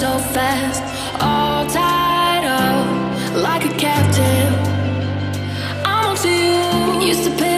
so fast All tied up like a captain. I'm on to you, used to pay